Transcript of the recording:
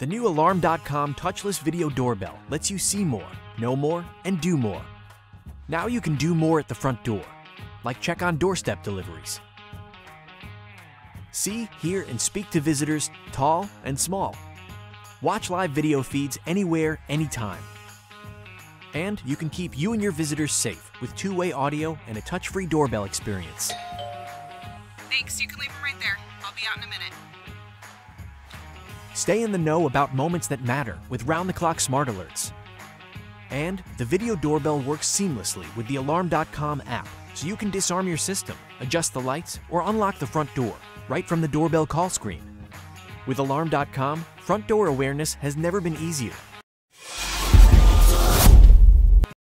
The new Alarm.com touchless video doorbell lets you see more, know more, and do more. Now you can do more at the front door, like check on doorstep deliveries. See, hear, and speak to visitors, tall and small. Watch live video feeds anywhere, anytime. And you can keep you and your visitors safe with two way audio and a touch free doorbell experience. Thanks, you can leave them right there. I'll be out in a minute. Stay in the know about moments that matter with round the clock smart alerts. And the video doorbell works seamlessly with the Alarm.com app, so you can disarm your system, adjust the lights, or unlock the front door right from the doorbell call screen. With Alarm.com, front door awareness has never been easier